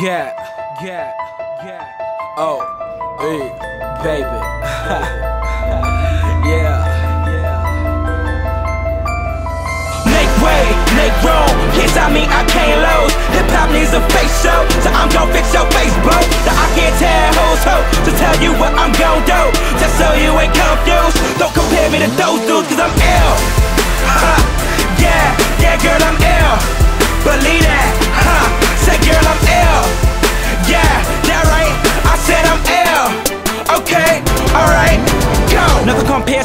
Yeah, yeah, yeah. Oh, hey, baby. yeah, yeah. Make way, make room. Kids, I mean, I can't lose. Hip hop needs a face show, so I'm gon' fix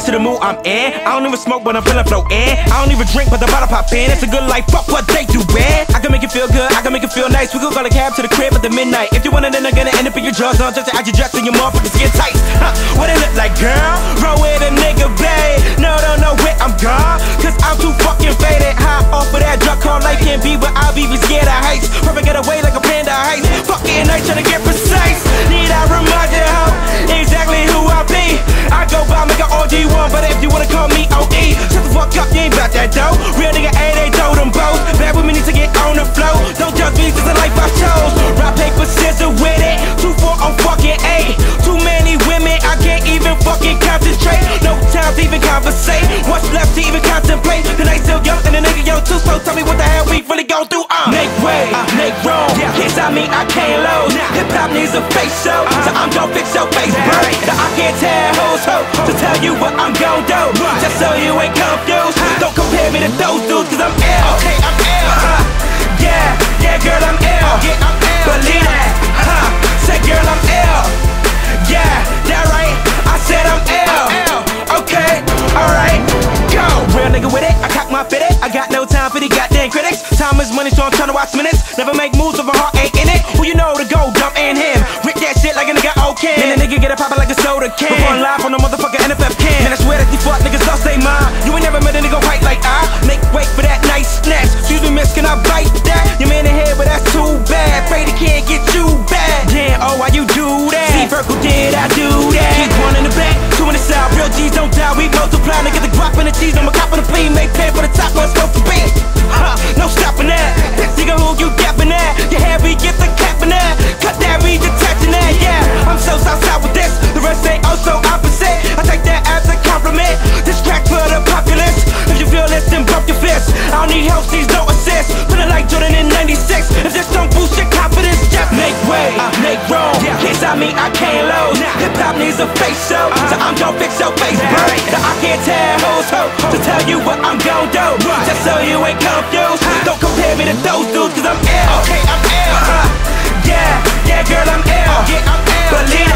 to the mood I'm in. I don't even smoke, but I'm feeling floating. I don't even drink, but the bottle pop in. It's a good life, fuck what they do, man. I can make you feel good, I can make you feel nice. We could call a cab to the crib at the midnight. If you want it, then I'm gonna end up in your drawers on just to add your dress and your motherfuckers get tight. Huh, what it look like, girl? Roll with a nigga, babe. No, don't know where I'm gone. Cause I'm too fucking faded. High off of that drug called life can be, but I'll be scared of heights. Probably get away like a panda heights. Fucking night trying to get left to even contemplate? The night still young and the nigga young too, so tell me what the hell we really go through. Uh. Make way, make room. Kids, I mean, I can't lose. Hip hop needs a face show, so I'm gon' fix your face, bro. Now I can't tell who's who to tell you what I'm gon' do. Just so you ain't confused. Don't compare me to those dudes, cause I'm ill. Okay, I'm ill. My fitted. I got no time for the goddamn critics. Time is money, so I'm trying to watch minutes. Never make moves if a heart ain't in it. Who you know to go dump in him? Rip that shit like a nigga okay. Then a nigga get it poppin' like a soda can. Perform live on the motherfucking NFF can. Man, I swear that these fuck niggas lost they mind. You ain't never met a nigga white like I. Make wait for that nice snatch. Excuse me, miss, can I bite that? Your man in here, but that's too bad. Afraid he can't get you back. Damn, oh, why you do that? See, Virgo, did I face show. So I'm gon' fix your face, bro. So I can't tell hoes who. To tell you what I'm gon' do. Just so you ain't confused. Don't compare me to those dudes, cause I'm ill. Okay, I'm ill. Uh-huh. Yeah, yeah, girl, I'm ill. Uh-huh. Yeah, I'm ill. Believe